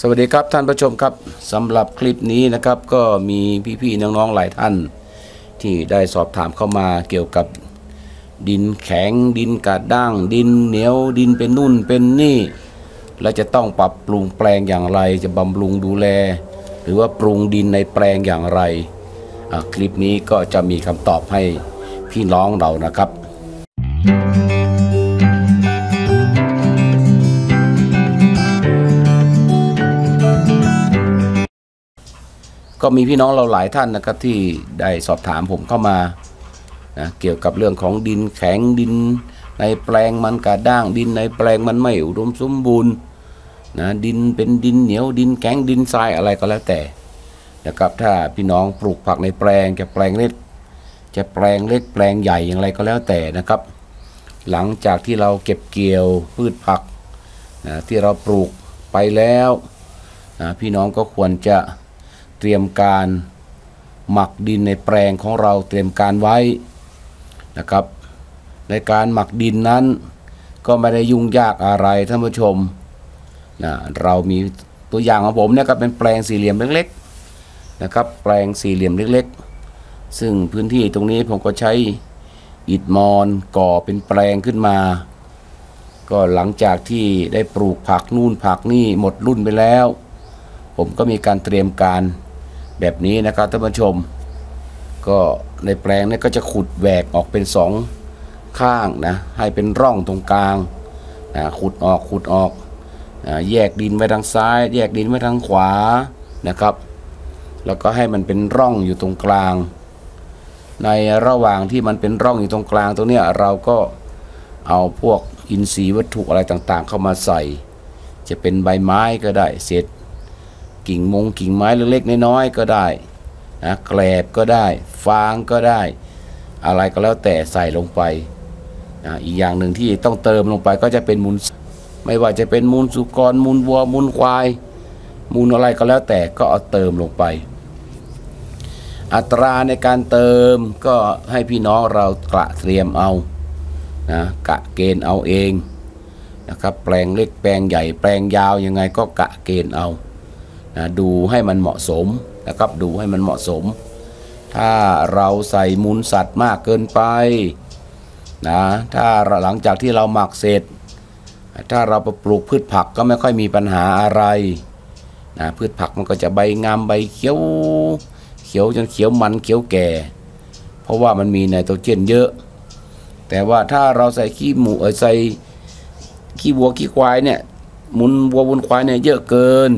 สวัสดีครับท่านผู้ชมครับสำหรับคลิปนี้นะครับก็มีพี่ๆน้องๆหลายท่าน ที่ได้สอบถามเข้ามาเกี่ยวกับดินแข็งดินกระด้าง ดินเหนียวดินเป็นนุ่นเป็นนี่ และจะต้องปรับปรุงแปลงอย่างไร จะบำรุงดูแล หรือว่าปรุงดินในแปลงอย่างไร คลิปนี้ก็จะมีคำตอบให้พี่น้องเรานะครับ ก็มีพี่น้องเราหลายท่านนะครับที่ได้สอบถามผมเข้ามานะเกี่ยวกับเรื่องของดินแข็งดิน ในแปลงมันกระด้างดินในแปลงมันไม่อุดมสมบูรณ์นะดินเป็นดินเหนียวดินแข็งดินทรายอะไรก็แล้วแต่นะครับถ้าพี่น้องปลูกผักในแปลงจะแปลงเล็กจะแปลงเล็กแปลงใหญ่อย่างไรก็แล้วแต่นะครับ หลังจากที่เราเก็บเกี่ยวพืชผักนะที่เราปลูกไปแล้วนะพี่น้องก็ควรจะ ตรียมการหมักดินในแปลงของเราเตรียมการไว้นะครับ ในการหมักดินนั้น ก็ไม่ได้ยุ่งยากอะไรท่านผู้ชมนะเรามีตัวอย่างของผมเนี่ยก็เป็นแปลงสี่เหลี่ยมเล็กๆนะครับแปลงสี่เหลี่ยมเล็กๆ ซึ่งพื้นที่ตรงนี้ผมก็ใช้อิฐมอนก่อเป็นแปลงขึ้นมา ก็หลังจากที่ได้ปลูกผักนู่นผักนี่หมดรุ่นไปแล้ว ผมก็มีการเตรียมการ แบบนี้นะครับท่านผู้ชม ก็ในแปลงนี้ก็จะขุดแหวกออกเป็นสองข้างนะให้เป็นร่องตรงกลางนะขุดออกขุดออกนะแยกดินไว้ทางซ้าย แยกดินไว้ทางขวานะครับ แล้วก็ให้มันเป็นร่องอยู่ตรงกลาง ในระหว่างที่มันเป็นร่องอยู่ตรงกลางตรงนี้เราก็เอาพวกอินทรีย์วัตถุอะไรต่างๆ เข้ามาใส่ จะเป็นใบไม้ก็ได้เศษ กิ่งมงกิ่งไม้เล็กๆน้อยๆก็ได้นะแกลบก็ได้ ฟางก็ได้ อะไรก็แล้วแต่ใส่ลงไปนะอีกอย่างหนึ่งที่ต้องเติมลงไปก็จะเป็นมูลไม่ว่าจะเป็นมูลสุกรมูลวัวมูลควาย มูลอะไรก็แล้วแต่ก็เอาเติมลงไป อัตราในการเติมก็ให้พี่น้องเรากระเตรียมเอานะกะเกณฑ์เอาเองนะครับแปลงเล็กแปลงใหญ่แปลงยาวยังไงก็กะเกณฑ์เอา นะดูให้มันเหมาะสมนะครับดูให้มันเหมาะสม ถ้าเราใส่มูลสัตว์มากเกินไปนะถ้าหลังจากที่เราหมักเสร็จ ถ้าเราไปปลูกพืชผักก็ไม่ค่อยมีปัญหาอะไรนะพืชผักมันก็จะใบงามใบเขียวเขียวจนเขียวมันเขียวแก่ เพราะว่ามันมีไนโตรเจนเยอะ แต่ว่าถ้าเราใส่ขี้หมูใส่ขี้วัวขี้ควายเนี่ยมุนวัวมุนควายเนี่ยเยอะเกิน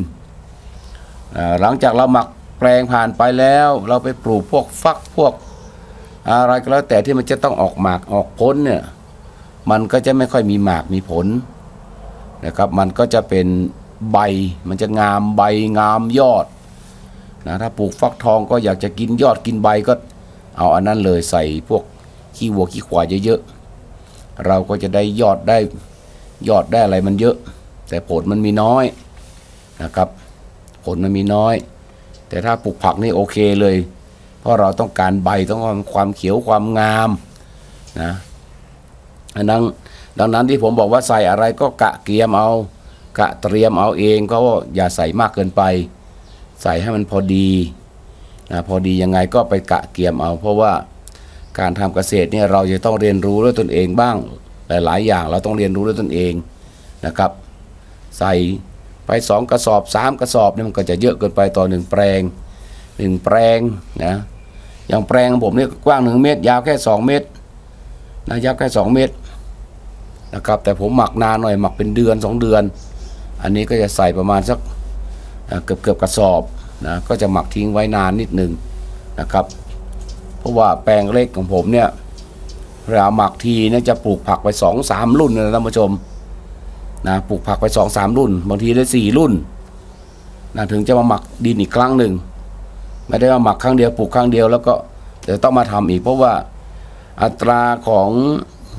หลังจากเราหมักแปลงผ่านไปแล้ว เราไปปลูกพวกฟักพวก อะไรก็แล้วแต่ที่มันจะต้องออกหมากออกผลเนี่ยมันก็จะไม่ค่อยมีหมากมีผลนะครับมันก็จะเป็นใบมันจะงามใบงามยอดนะถ้าปลูกฟักทองก็อยากจะกินยอดกินใบก็เอาอันนั้นเลยใส่พวกขี้วัวขี้ควายเยอะๆเราก็จะได้ยอดได้ยอดได้อะไรมันเยอะ แต่ผลมันมีน้อยนะครับ ผลมันมีน้อย แต่ถ้าปลูกผักนี่โอเคเลย เพราะเราต้องการใบต้องการความเขียวความงามนะอันนั้นดังนั้นที่ผมบอกว่าใส่อะไรก็กะเกียมเอา กะเตรียมเอาเองก็อย่าใส่มากเกินไป ใส่ให้มันพอดีนะพอดียังไงก็ไปกะเกียมเอา เพราะว่าการทำเกษตรเนี่ยเราจะต้องเรียนรู้ด้วยตนเองบ้างหลายๆอย่างเราต้องเรียนรู้ด้วยตนเองนะครับ ใส่ ไปสองกระสอบสามกระสอบเนี่ยมันก็จะเยอะเกินไปต่อหนึ่งแปลงหนึ่งแปลงนะอย่างแปลงของผมเนี่ยกว้างหนึ่งเมตร ยาวแค่สองเมตรนะยาวแค่สองเมตรนะครับแต่ผมหมักนานหน่อยหมักเป็นเดือนสองเดือน อันนี้ก็จะใส่ประมาณสักเอ่อเกือบเกือบกระสอบนะก็จะหมักทิ้งไว้นานนิดหนึ่งนะครับ เพราะว่าแปลงเล็กของผมเนี่ยเวลาหมักทีเนี่ยจะปลูกผักไปสองสามรุ่นนะท่านผู้ชม นะปลูกผักไปสองสามรุ่น บางทีได้สี่รุ่นนะถึงจะมาหมักดินอีกครั้งหนึ่งไม่ได้มาหมักครั้งเดียวปลูกครั้งเดียวแล้วก็เดี๋ยวต้องมาทำอีก เพราะว่าอัตราของ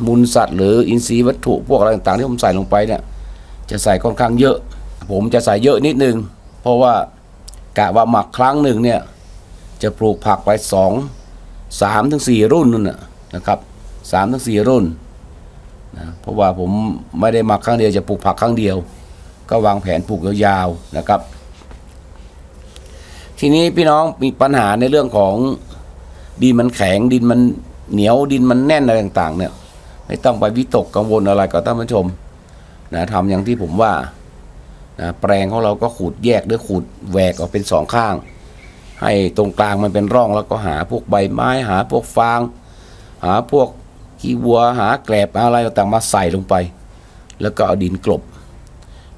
มูลสัตว์ หรืออินทรีย์วัตถุพวกอะไรต่างๆที่ผมใส่ลงไปเนี่ยจะใส่ค่อนข้างเยอะ ผมจะใส่เยอะนิดนึง เพราะว่ากะว่าหมักครั้งหนึ่งเนี่ยจะปลูกผักไปสองสามถึงสี่รุ่นนั่นนะนะครับสามถึงสี่รุ่น นะเพราะว่าผมไม่ได้มักครั้งเดียวจะปลูกผักครั้งเดียว ก็วางแผนปลูกยาวๆนะครับ ทีนี้พี่น้องมีปัญหาในเรื่องของดินมันแข็งดินมันเหนียวดินมันแน่นอะไรต่างๆ เนี่ย ไม่ต้องไปวิตกกังวลอะไรกับท่านผู้ชมนะทำอย่างที่ผมว่านะแปลงของเราก็ขูดแยกด้วยขูดแหวกออกเป็นสองข้าง ให้ตรงกลางมันเป็นร่องแล้วก็หาพวกใบไม้หาพวกฟาง หาพวก ขี้วัวหาแกลบอะไรต่างๆมาใส่ลงไป แล้วก็เอาดินกลบ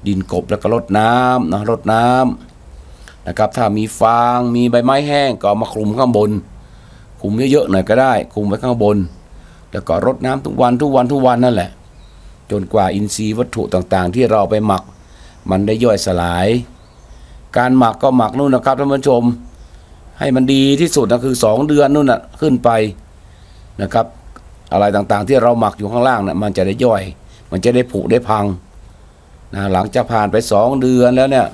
ดินกลบแล้วก็รดน้ำนะรดน้ำนะครับถ้ามีฟางมีใบไม้แห้งก็มาคลุมข้างบนคลุมเยอะๆหน่อยก็ได้คลุมไว้ข้างบน แล้วก็รดน้ำทุกวันทุกวันทุกวันนั่นแหละ จนกว่าอินทรีย์วัตถุต่างๆ ที่เราไปหมัก มันได้ย่อยสลาย การหมักก็หมักนู่นนะครับท่านผู้ชม ให้มันดีที่สุดนะคือ 2 เดือนนู่นน่ะขึ้นไปนะครับ อะไรต่างๆ ที่เราหมักอยู่ข้างล่างน่ะมันจะได้ย่อย มันจะได้ผุได้พังนะหลังจากผ่านไป2เดือนแล้วเนี่ย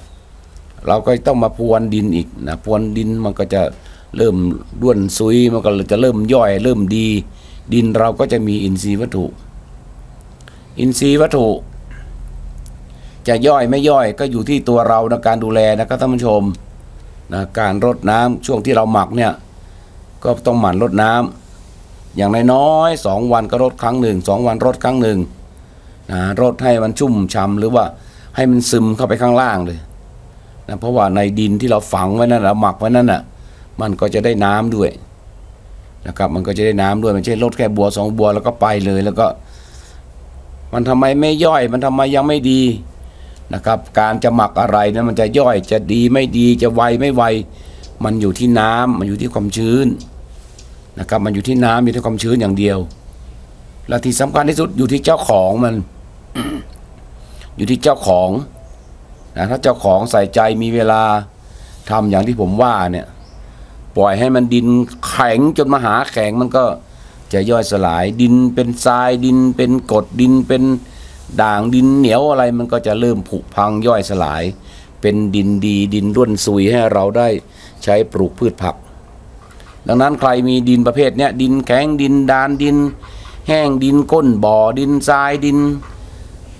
เราก็ต้องมาพรวนดินอีกนะพรวนดินมันก็จะเริ่มด้วนซุยมันก็จะเริ่มย่อย เริ่มดี ดินเราก็จะมีอินทรีย์วัตถุ อินทรีย์วัตถุ จะย่อยไม่ย่อยก็อยู่ที่ตัวเราในการดูแลนะครับท่านผู้ชมนะการรดน้ำช่วงที่เราหมักเนี่ย ก็ต้องหมั่นรดน้ำ อย่างน้อยๆสองวันก็รดครั้งหนึ่งสองวันรดครั้งหนึ่งนะรดให้มันชุ่มฉ่ำหรือว่าให้มันซึมเข้าไปข้างล่างเลยนะเพราะว่าในดินที่เราฝังไว้นั่นเราหมักไว้นั่นน่ะมันก็จะได้น้ำด้วยนะครับมันก็จะได้น้ำด้วยไม่ใช่รดแค่บัวสองบัวแล้วก็ไปเลยแล้วก็ มันทำไมไม่ย่อย มันทำไมยังไม่ดีนะครับ การจะหมักอะไรนะมันจะย่อยจะดีไม่ดีจะไวไม่ไว มันอยู่ที่น้ำมันอยู่ที่ความชื้น นะครับมันอยู่ที่น้ำอยู่ที่ความชื้นอย่างเดียว และที่สำคัญที่สุดอยู่ที่เจ้าของมัน อยู่ที่เจ้าของนะถ้าเจ้าของใส่ใจมีเวลาทำอย่างที่ผมว่าเนี่ยปล่อยให้มันดินแข็งจนมาหาแข็งมันก็จะย่อยสลายดินเป็นทรายดินเป็นกรดดินเป็นด่างดินเหนียวอะไรมันก็จะเริ่มผุพังย่อยสลาย เป็นดินดีดินร่วนซุยให้เราได้ใช้ปลูกพืชผัก ดังนั้นใครมีดินประเภทเนี้ยดินแข็งดินดานดิน แห้งดินก้นบ่อดินทรายดิน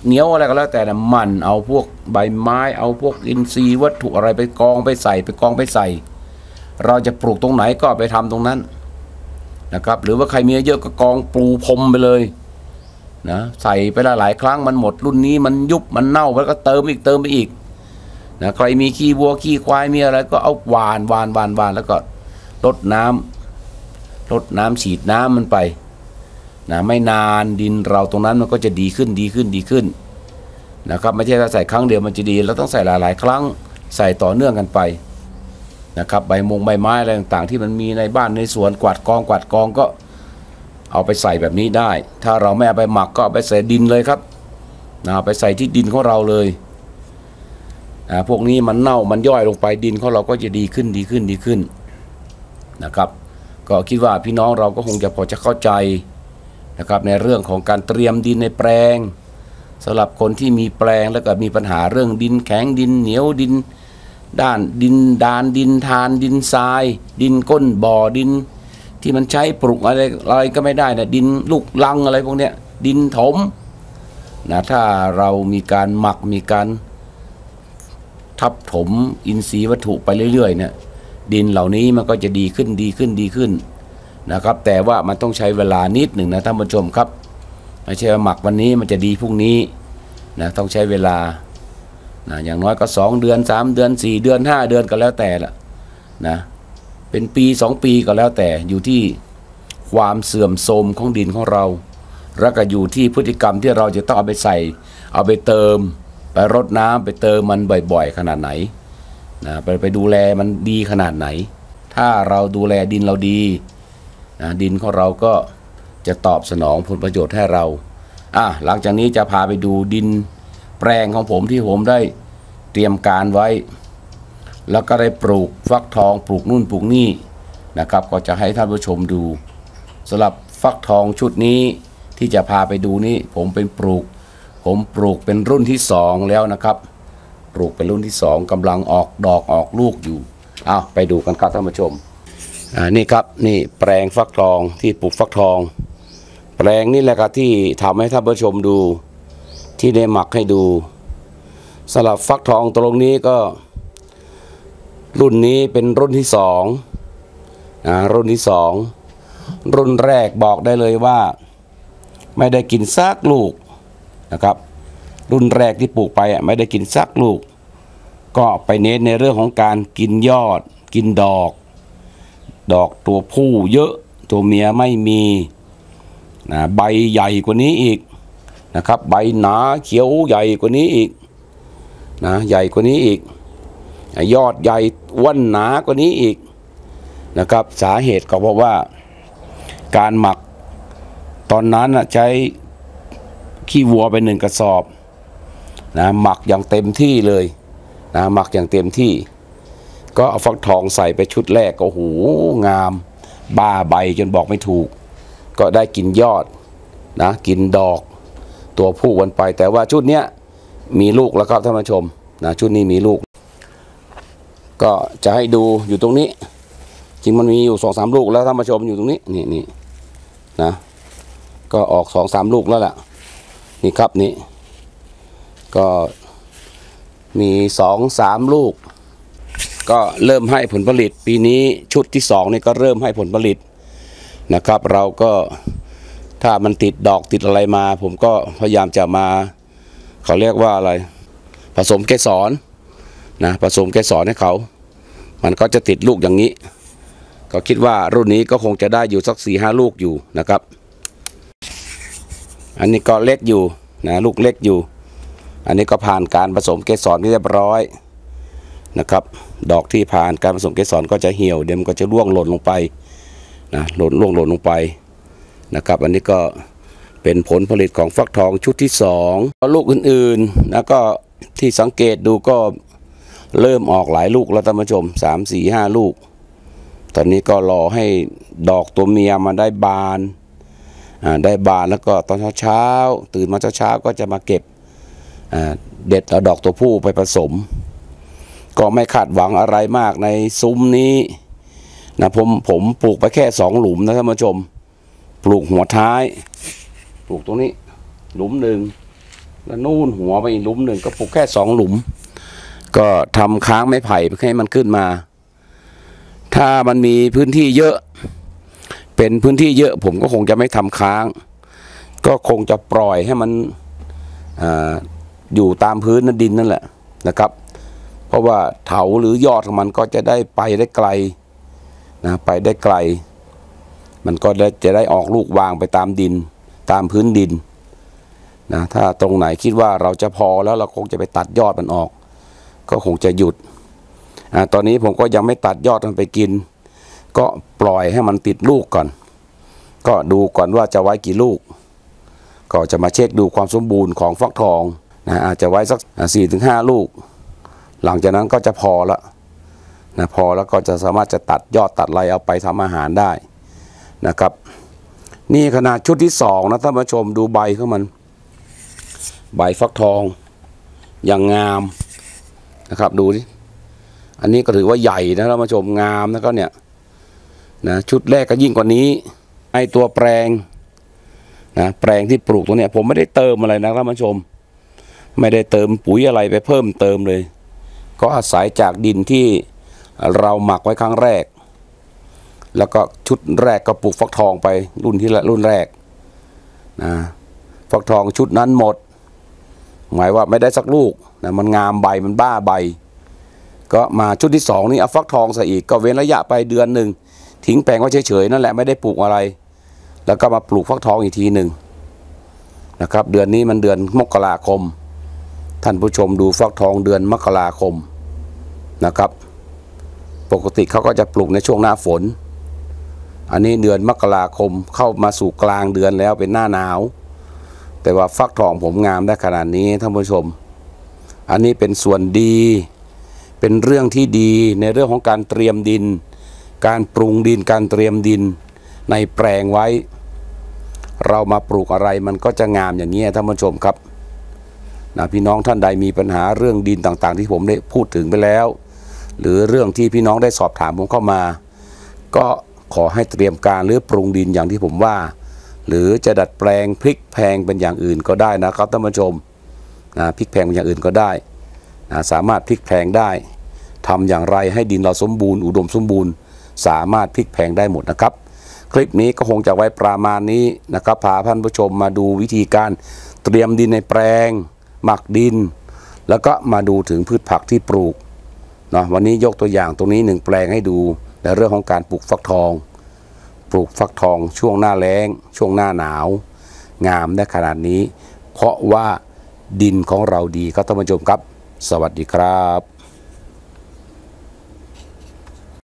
เหนียวอะไรก็แล้วแต่นะมันเอาพวกใบไม้เอาพวกอินทรีย์วัตถุอะไรไปกองไปใส่ไปกองไปใส่ เราจะปลูกตรงไหนก็ไปทำตรงนั้นนะครับ หรือว่าใครมีเยอะก็กองปูพรมไปเลยนะใส่ไปหลายๆครั้งมันหมดรุ่นนี้มันยุบมันเน่าแล้วก็เติมอีกเติมไปอีกนะใครมีขี้วัวขี้ควายมีอะไรก็เอาหวานหวานหวานหวานแล้วก็ ลดน้ำลดน้ำฉีดน้ำมันไปนะไม่นานดินเราตรงนั้นมันก็จะดีขึ้นดีขึ้นดีขึ้นนะครับไม่ใช่ว่าใส่ครั้งเดียวมันจะดีเราต้องใส่หลาย ๆ ครั้งใส่ต่อเนื่องกันไปนะครับใบมงใบไม้อะไรต่างๆ ที่มันมีในบ้านในสวนกวาดกองกวาดกองก็เอาไปใส่แบบนี้ได้ ถ้าเราไม่เอาไปหมักก็เอาไปใส่ดินเลยครับนะไปใส่ที่ดินของเราเลยนะพวกนี้มันเน่ามันย่อยลงไปดินของเราก็จะดีขึ้นดีขึ้นดีขึ้น นะครับ ก็คิดว่าพี่น้องเราก็คงจะพอจะเข้าใจนะครับในเรื่องของการเตรียมดินในแปลงสำหรับคนที่มีแปลงแล้วก็มีปัญหาเรื่องดินแข็งดินเหนียวดิน ด้านดินดานดินทานดินทราย ดินก้นบ่อดิน ที่มันใช้ปลูกอะไรอะไรก็ไม่ได้นะดินลูกลังอะไรพวกเนี้ยดินถมนะถ้าเรามีการหมักมีการทับถมอินทรีย์วัตถุไปเรื่อยๆเนี่ย ดินเหล่านี้มันก็จะดีขึ้นดีขึ้นดีขึ้นนะครับ แต่ว่ามันต้องใช้เวลานิดหนึ่งนะท่านผู้ชมครับไม่ใช่ว่าหมักวันนี้มันจะดีพรุ่งนี้นะต้องใช้เวลานะอย่างน้อยก็ 2 เดือน 3 เดือน 4 เดือน 5 เดือนก็แล้วแต่ละนะเป็นปี 2 ปีก็แล้วแต่อยู่ที่ความเสื่อมโทรมของดินของเรา แล้วก็อยู่ที่พฤติกรรมที่เราจะต้องเอาไปใส่ เอาไปเติม ไปรดน้ำไปเติมมันบ่อยๆ ขนาดไหน นะไปไปดูแลมันดีขนาดไหน ถ้าเราดูแลดินเราดีนะดินของเราก็จะตอบสนองผลประโยชน์ให้เราอะหลังจากนี้จะพาไปดูดินแปลงของผมที่ผมได้เตรียมการไว้ แล้วก็ได้ปลูกฟักทองปลูกนู่นปลูกนี่นะครับ ก็จะให้ท่านผู้ชมดูสำหรับฟักทองชุดนี้ที่จะพาไปดูนี่ผมเป็นปลูก ผมปลูกเป็นรุ่นที่สองแล้วนะครับ ปลูกเป็นรุ่นที่สองกำลังออกดอกออกลูกอยู่เอาไปดูกันครับท่านผู้ชมอ่านี่ครับนี่แปลงฟักทองที่ปลูกฟักทอง แปลงนี่แหละครับที่ทำให้ท่านผู้ชมดูที่ได้หมักให้ดูสำหรับฟักทองตรงนี้ก็ รุ่นนี้เป็นรุ่นที่สองนะรุ่นที่สองรุ่นแรกบอกได้เลยว่า ไม่ได้กินซากลูกนะครับ รุ่นแรกที่ปลูกไปไม่ได้กินซากลูก ก็ไปเน้นในเรื่องของการกินยอด กินดอก ดอกตัวผู้เยอะตัวเมียไม่มีนะใบใหญ่กว่านี้อีกนะครับ ใบหนาเขียวใหญ่กว่านี้อีกนะใหญ่กว่านี้อีก ยอดใหญ่อ้วนหนากว่านี้อีกนะครับ สาเหตุก็เพราะว่าการหมักตอนนั้นใช้ขี้วัวไปหนึ่งกระสอบ นะหมักอย่างเต็มที่เลยนะหมักอย่างเต็มที่ ก็เอาฟักทองใส่ไปชุดแรกก็โหงาม บ้าใบจนบอกไม่ถูก ก็ได้กินยอดนะกินดอกตัวผู้วันไป แต่ว่าชุดเนี้ยมีลูกแล้วครับท่านผู้ชมนะชุดนี้มีลูก ก็จะให้ดูอยู่ตรงนี้ จริงมันมีอยู่สองสามลูกแล้วท่านผู้ชมอยู่ตรงนี้นี่นี่นะก็ออกสองสามลูกแล้วล่ะ นี่ครับนี่ ก็มีสองสามลูก ก็เริ่มให้ผลผลิต ปีนี้ชุดที่สองนี่ก็เริ่มให้ผลผลิตนะครับ เราก็ถ้ามันติดดอกติดอะไรมา ผมก็พยายามจะมา เขาเรียกว่าอะไร ผสมเกสรนะผสมเกสรให้เขา มันก็จะติดลูกอย่างนี้ ก็คิดว่ารุ่นนี้ก็คงจะได้อยู่สักสี่ห้าลูกอยู่นะครับ อันนี้ก็เล็กอยู่นะลูกเล็กอยู่ อันนี้ก็ผ่านการผสมเกสรเรียบร้อยนะครับ ดอกที่ผ่านการผสมเกสรก็จะเหี่ยวเดี๋ยวมันก็จะร่วงหล่นลงไปนะหล่นร่วงหล่นลงไปนะครับ อันนี้ก็เป็นผลผลิตของฟักทองชุดที่สองลูกอื่นๆแล้วก็ที่สังเกตดูก็เริ่มออกหลายลูกแล้วท่านผู้ชมสามสี่ห้าลูก ตอนนี้ก็รอให้ดอกตัวเมียมาได้บานอ่าได้บานแล้วก็ตอนเช้าๆตื่นมาเช้าๆก็จะมาเก็บ เด็ดเอาดอกตัวผู้ไปผสม ก็ไม่คาดหวังอะไรมากในซุ้มนี้นะผมผมปลูกไปแค่สองหลุมนะท่านผู้ชม ปลูกหัวท้าย ปลูกตรงนี้ หลุมหนึ่งแล้วนู่นหัวไปอีกหลุมหนึ่งก็ปลูกแค่สองหลุม ก็ทำค้างไม้ไผ่เพื่อให้มันขึ้นมา ถ้ามันมีพื้นที่เยอะ เป็นพื้นที่เยอะ ผมก็คงจะไม่ทำค้าง ก็คงจะปล่อยให้มันอา อยู่ตามพื้นนดินนั่นแหละนะครับ เพราะว่าเถาหรือยอดของมันก็จะได้ไปได้ไกลนะไปได้ไกล มันก็จะได้ออกลูกวางไปตามดิน ตามพื้นดินนะถ้าตรงไหนคิดว่าเราจะพอแล้วเราคงจะไปตัดยอดมันออก ก็คงจะหยุดอตอนนี้ผมก็ยังไม่ตัดยอดมันไปกิน ก็ปล่อยให้มันติดลูกก่อน ก็ดูก่อนว่าจะไว้กี่ลูก ก็จะมาเช็คดูความสมบูรณ์ของฟักทอง นะอาจจะไว้สักสี่ถึงห้าลูก หลังจากนั้นก็จะพอละนะพอแล้วก็จะสามารถจะตัดยอดตัดไรเอาไปทำอาหารได้นะครับ นี่ขนาดชุดที่สองนะท่านผู้ชมดูใบของมัน ใบฟักทองอย่างงามนะครับดูดิอันนี้ก็ถือว่าใหญ่นะท่านผู้ชมงามนะก็เนี่ยนะชุดแรกก็ยิ่งกว่านี้ไอตัวแปลงนะแปลงที่ปลูกตรงเนี้ยผมไม่ได้เติมอะไรนะท่านผู้ชม ไม่ได้เติมปุ๋ยอะไรไปเพิ่มเติมเลย ก็อาศัยจากดินที่เราหมักไว้ครั้งแรก แล้วก็ชุดแรกก็ปลูกฟักทองไปรุ่นที่ละรุ่นแรกนะฟักทองชุดนั้นหมด หมายว่าไม่ได้สักลูกนะมันงามใบมันบ้าใบ ก็มาชุดที่สองนี่เอาฟักทองใส่อีกก็เว้นระยะไปเดือนหนึ่งทิ้งแปลงไว้เฉยๆนั่นแหละไม่ได้ปลูกอะไร แล้วก็มาปลูกฟักทองอีกทีหนึ่งนะครับ เดือนนี้มันเดือนมกราคม ท่านผู้ชมดูฟักทองเดือนมกราคมนะครับ ปกติเขาก็จะปลูกในช่วงหน้าฝน อันนี้เดือนมกราคมเข้ามาสู่กลางเดือนแล้วเป็นหน้าหนาว แต่ว่าฟักทองผมงามได้ขนาดนี้ท่านผู้ชม อันนี้เป็นส่วนดี เป็นเรื่องที่ดีในเรื่องของการเตรียมดิน การปรุงดินการเตรียมดินในแปลงไว้ เรามาปลูกอะไรมันก็จะงามอย่างนี้ท่านผู้ชมครับ นะพี่น้องท่านใดมีปัญหาเรื่องดินต่างๆ ที่ผมได้พูดถึงไปแล้ว หรือเรื่องที่พี่น้องได้สอบถามผมเข้ามา ก็ขอให้เตรียมการหรือปรุงดินอย่างที่ผมว่า หรือจะดัดแปลงพลิกแพลงเป็นอย่างอื่นก็ได้นะครับท่านผู้ชมนะพลิกแพลงเป็นอย่างอื่นก็ได้นะสามารถพลิกแพลงได้ทำอย่างไรให้ดินเราสมบูรณ์อุดมสมบูรณ์ สามารถพลิกแพลงได้หมดนะครับ คลิปนี้ก็คงจะไว้ประมาณนี้นะครับพาท่านผู้ชมมาดูวิธีการเตรียมดินในแปลง หมักดิน แล้วก็มาดูถึงพืชผักที่ปลูกเนาะวันนี้ยกตัวอย่างตรงนี้หนึ่งแปลงให้ดูในเรื่องของการปลูกฟักทอง ปลูกฟักทองช่วงหน้าแล้ง ช่วงหน้าหนาว งามได้ขนาดนี้ เพราะว่าดินของเราดีครับท่านผู้ชมครับ สวัสดีครับ